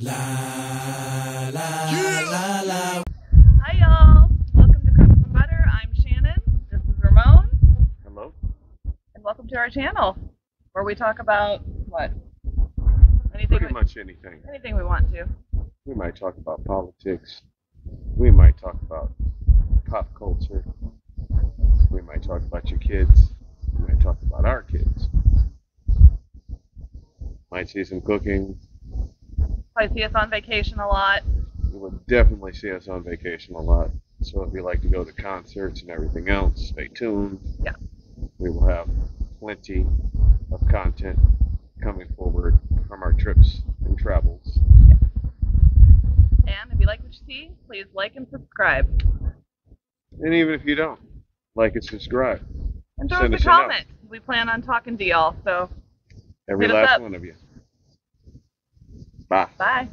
Hi, y'all. Welcome to Crumbz and Butter. I'm Shannon. This is Ramon. Hello? And welcome to our channel where we talk about what? Anything, Pretty we, much anything. anything we want to. We might talk about politics. We might talk about pop culture. We might talk about your kids. We might talk about our kids. Might see some cooking. Probably see us on vacation a lot. You would definitely see us on vacation a lot. So if you like to go to concerts and everything else, stay tuned. Yeah. We will have plenty of content coming forward from our trips and travels. Yeah. And if you like what you see, please like and subscribe. And even if you don't, like and subscribe. And throw Send us a us a note. comment. We plan on talking to y'all. So Every last one of you. Bye. bye.